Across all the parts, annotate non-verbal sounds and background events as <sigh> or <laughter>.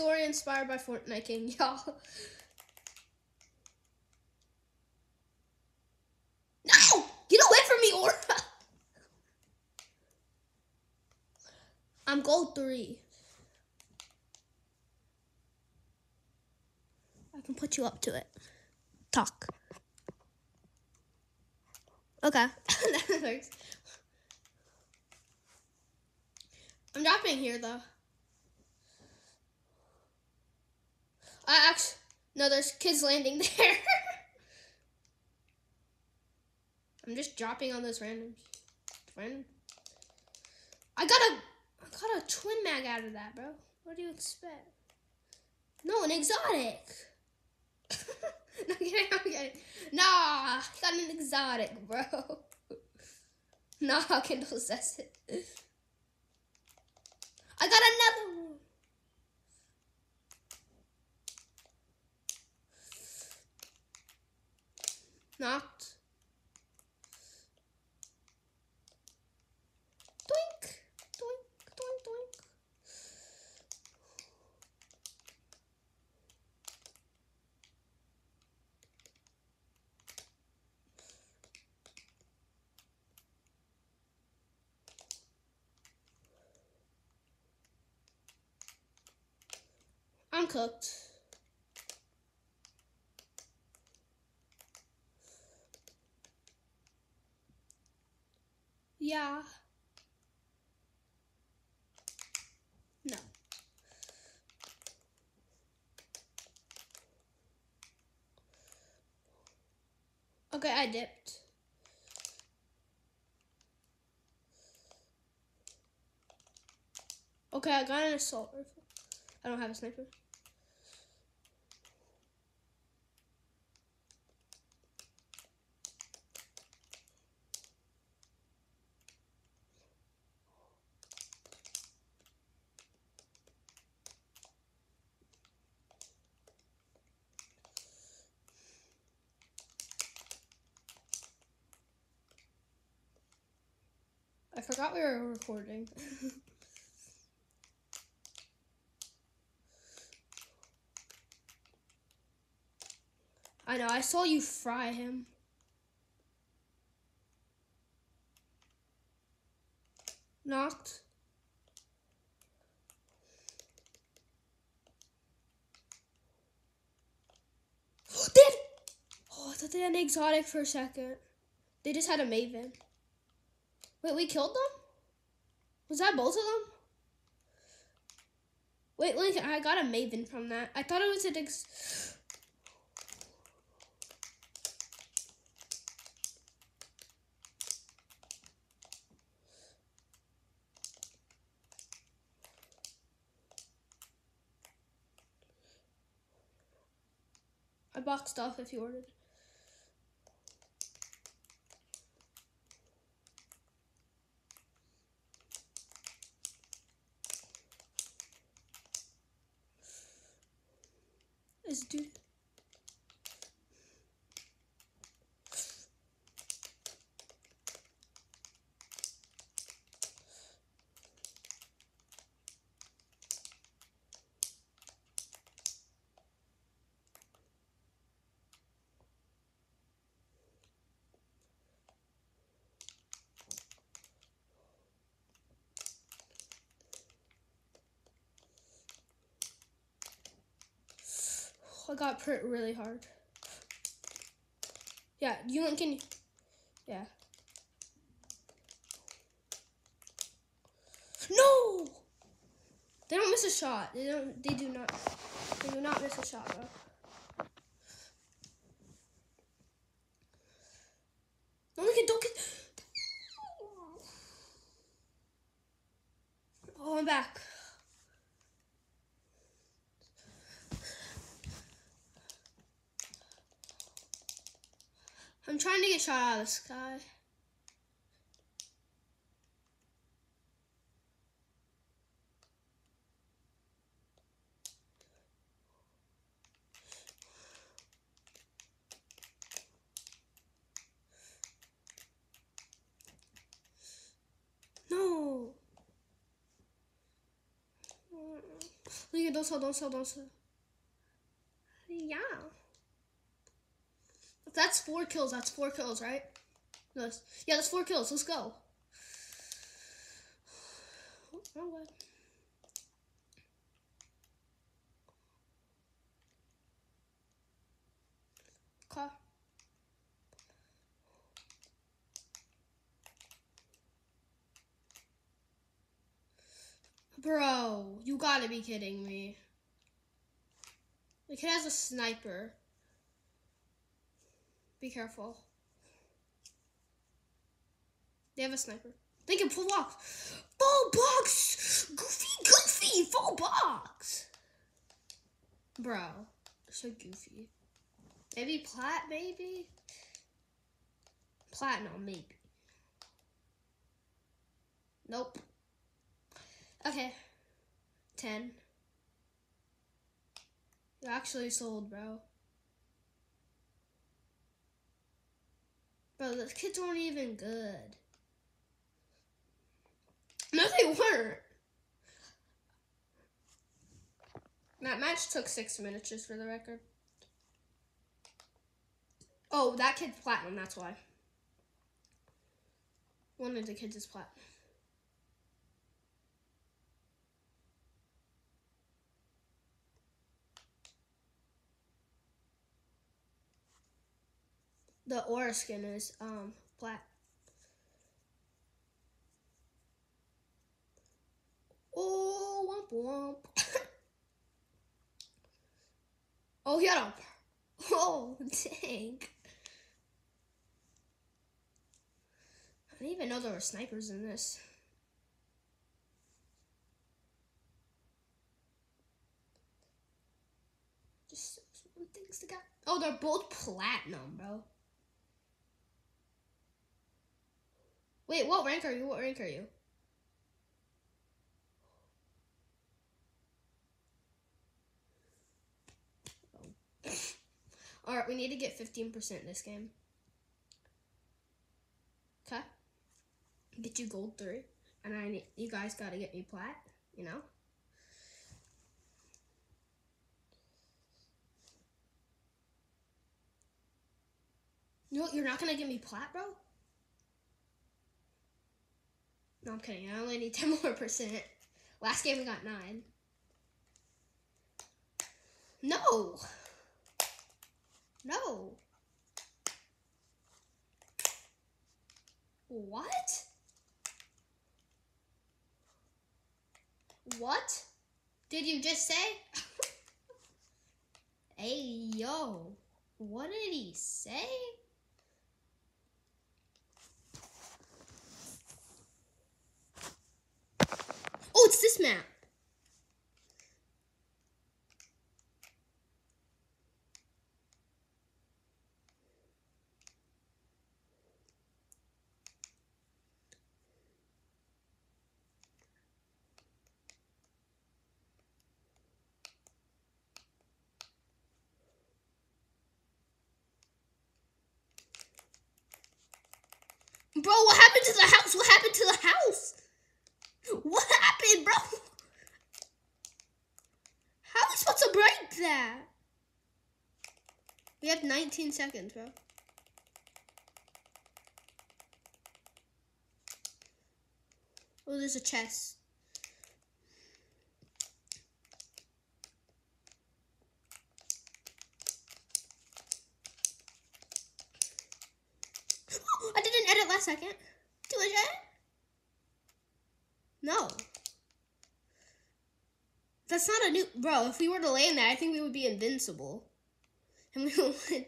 story inspired by Fortnite King, <laughs> y'all. No! Get away from me, Aura! <laughs> I'm gold three. I can put you up to it. Talk. Okay. <laughs> that works. I'm dropping here though. I actually no, there's kids landing <laughs> there. I'm just dropping on those randoms. Random. I got a I got a twin mag out of that, bro. What do you expect? No, an exotic. <laughs> no, I'm kidding. Nah, I got an exotic, bro. <laughs> Nah, Kindle says it. I got another one. Knocked. Doink, doink, doink, doink. I'm cooked. Yeah. No. Okay, I dipped. Okay, I got an assault rifle. I don't have a sniper. I forgot we were recording. I know, I saw you fry him. Knocked. <gasps> they had, oh, I thought they had an exotic for a second. They just had a Maven. Wait, we killed them? Was that both of them? Wait, Lincoln, I got a Maven from that. I thought it was an ex- I boxed off if you ordered. Is dude. I got hurt really hard. Yeah, you can. Yeah. No. They don't miss a shot. They don't. They do not. They do not miss a shot, bro. Don't get. Don't get. Oh, I'm back. Trying to get shot out of the sky. No. Look Okay, don't sell, don't sell, don't sell. Yeah. That's four kills, that's four kills, right? Yes. Yeah, that's four kills. Let's go. Oh. Okay. Bro, you gotta be kidding me. The kid has a sniper. Be careful. They have a sniper. They can pull box. Full box! Goofy, goofy! Full box! Bro, so goofy. Maybe plat, maybe? Platinum, maybe. Nope. Okay. 10. You actually sold, bro. Bro, the kids weren't even good. No, they weren't. That match took six minutes, just for the record. Oh, that kid's platinum, that's why. One of the kids is platinum. The aura skin is um black. Oh, womp womp. <laughs> oh, he had a. Oh, dang. I didn't even know there were snipers in this. Just some things to get. Oh, they're both platinum, bro. Wait, what rank are you? What rank are you? <laughs> Alright, we need to get 15% in this game. Okay? Get you gold three. And I need you guys gotta get me plat, you know? You know, you're not gonna get me plat, bro? No, I'm kidding. I only need <laughs> 10 more percent. Last game we got 9. No! No! What? What? Did you just say? <laughs> hey, yo. What did he say? Map. Bro, what happened to the house? What happened to the house? Bro? <laughs> How are we supposed to break that? We have 19 seconds, bro. Oh, there's a chest. <laughs> I didn't edit last second. Do I? No. That's not a new bro. If we were to land there, I think we would be invincible, and we <laughs> would.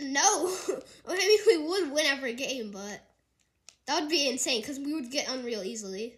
No, <laughs> maybe we would win every game, but that would be insane because we would get Unreal easily.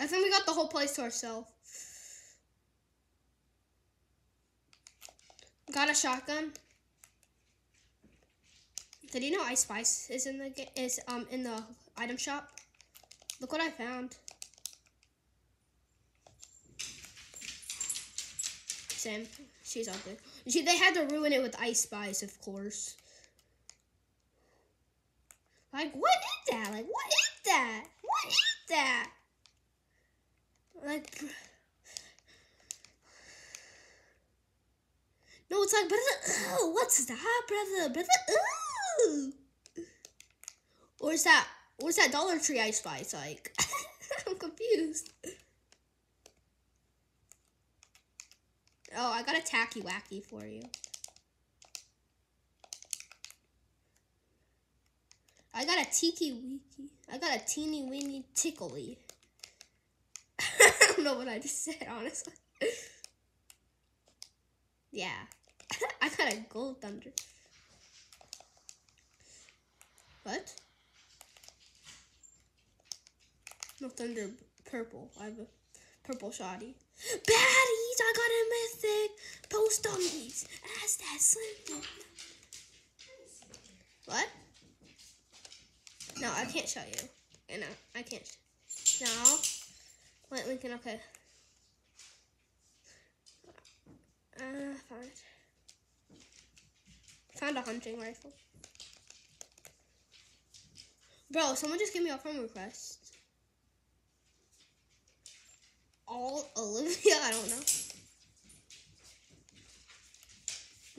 I think we got the whole place to ourselves. Got a shotgun. Did you know Ice Spice is in the is um in the item shop? Look what I found. Sam, she's out there. She, they had to ruin it with Ice Spice, of course. Like, what is that? Like, what is that? What is that? Like, no, it's like, brother, ooh, what's that, brother? Brother, ooh. Or is that, is that Dollar Tree Ice Spice? Like, <laughs> I'm confused. Oh, I got a tacky wacky for you. I got a tiki wiki. I got a teeny weeny tickly. Don't know what I just <laughs> said, honestly. yeah. <laughs> I got a gold thunder. What? No thunder purple. I have a purple shoddy. Baddies! I got a mythic post dummies. Ask that slim. What? No, I can't show you. I know, uh, I can't. No. Wait, Lincoln, okay. Uh, found it. Found a hunting rifle. Bro, someone just gave me a friend request. All Olivia? <laughs> I don't know.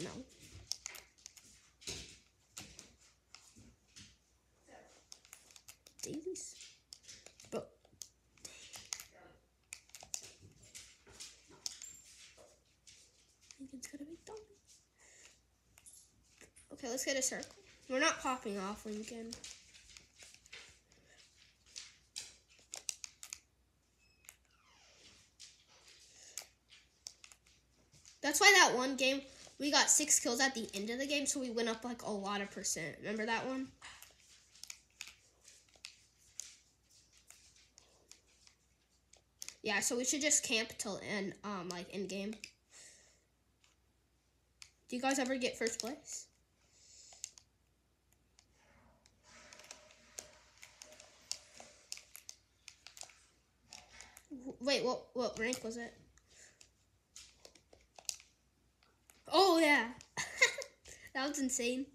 No. Davies? Bro. Lincoln's got a big dog. Okay, let's get a circle. We're not popping off, Lincoln. That's why that one game we got six kills at the end of the game, so we went up like a lot of percent. Remember that one? Yeah, so we should just camp till end, um, like end game. Do you guys ever get first place? Wait, what what rank was it? Oh yeah, <laughs> that was insane.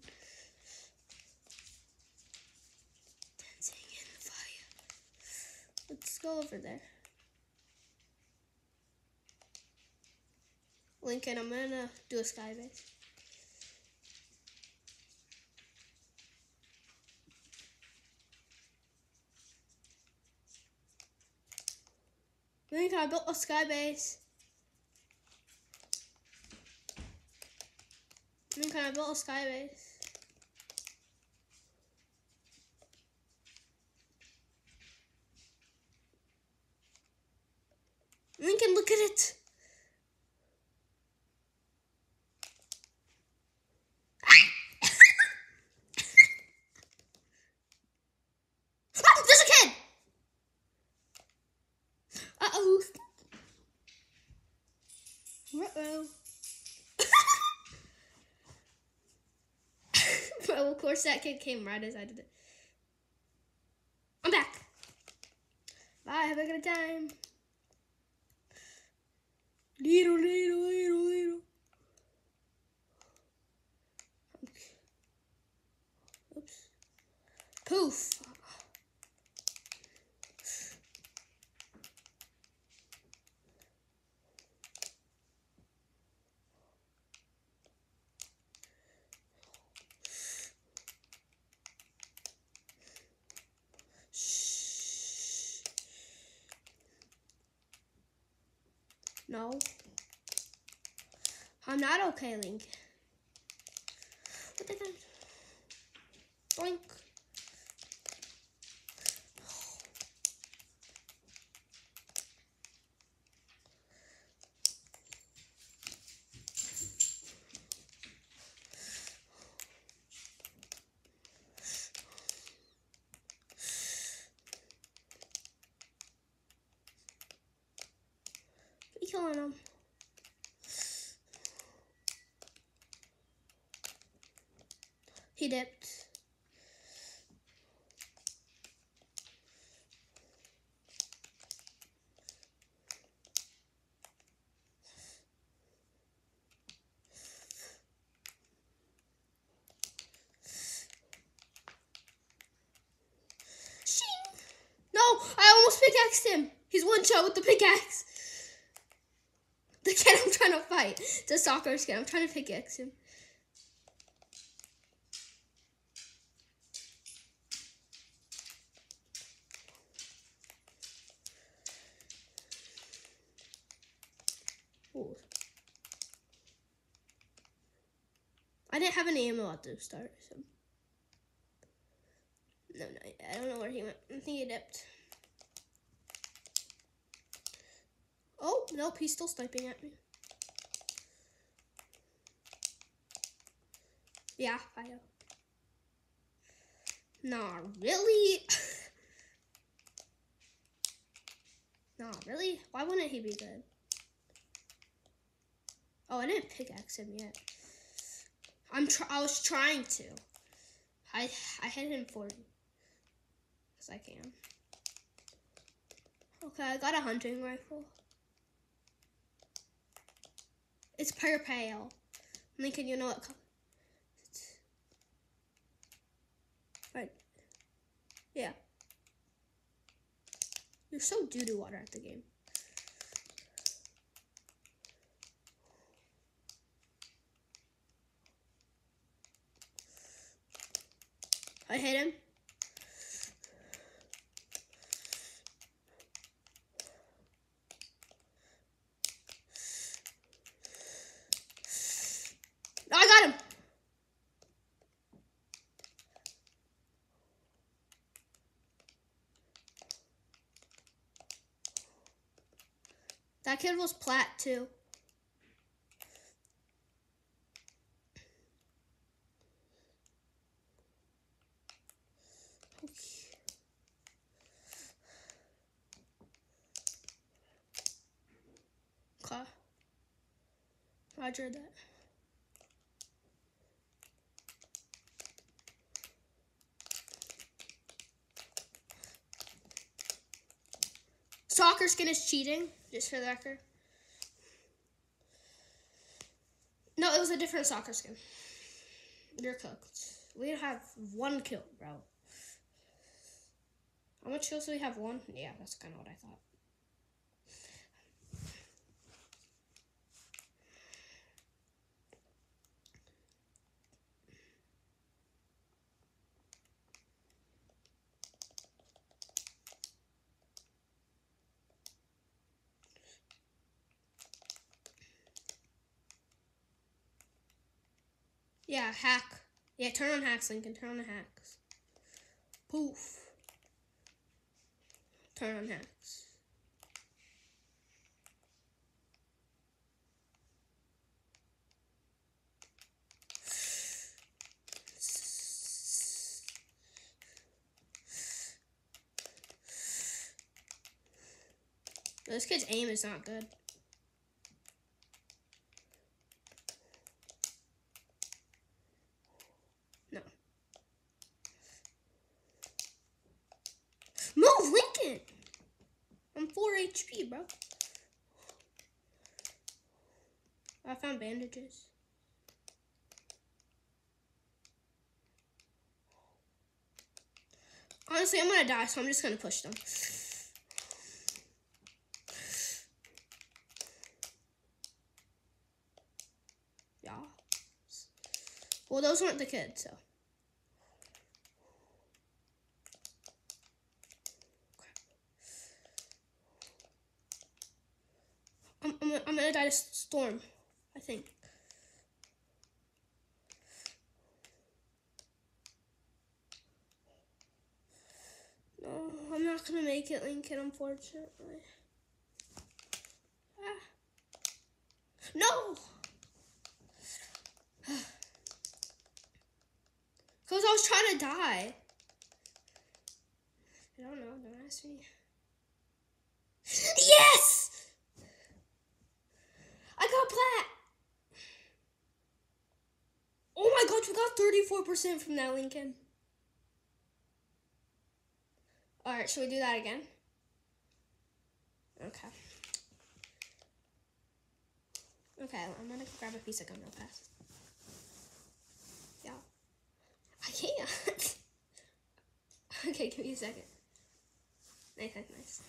Dancing in fire. Let's go over there. Lincoln, I'm gonna do a sky Lincoln, I built a oh, sky base. Lincoln, I built a oh, sky base. Lincoln, look at it. Ah, There's a kid. Uh oh. <laughs> Bro, of course that kid came right as I did it. I'm back. Bye, have a good time. Little, little, little, little. Oops. Poof. No. I'm not okay, Link. What the? Boink. He dipped. Shing! No, I almost pickaxed him. He's one shot with the pickaxe. The kid I'm trying to fight. The soccer kid. I'm trying to pickaxe him. I didn't have any ammo at the start, so. No, no, I don't know where he went. I think he dipped. Oh, nope, he's still sniping at me. Yeah, I know. Nah, really? <laughs> nah, really? Why wouldn't he be good? Oh, I didn't pickaxe him yet. I'm tr- I was trying to. I I hit him 40. Cause I can. Okay, I got a hunting rifle. It's purple. Lincoln, you know what color? Right. Yeah. You're so doo-doo water at the game. I hit him. I got him. That kid was plat too. Okay. Roger that. Soccer skin is cheating, just for the record. No, it was a different soccer skin. You're cooked. We have one kill, bro. How much kills do we have? One? Yeah, that's kind of what I thought. Yeah, hack. Yeah, turn on hacks, Lincoln. Turn on the hacks. Poof. Turn on hacks. <sighs> This kid's aim is not good. No. Move, Lincoln! I'm 4 HP, bro. I found bandages. Honestly, I'm gonna die, so I'm just gonna push them. Yeah. Well, those weren't the kids, so. I'm, I'm, I'm gonna die to storm, I think. No, I'm not gonna make it, Lincoln, unfortunately. Ah. No! <sighs> Because I was trying to die. I don't know, don't ask me. <gasps> Yes! I got plat! Oh my gosh, we got 34% from that, Lincoln. Alright, should we do that again? Okay. Okay, I'm gonna grab a piece of gum real fast. Yeah. I can't. <laughs> okay, give me a second. Nice, nice, nice.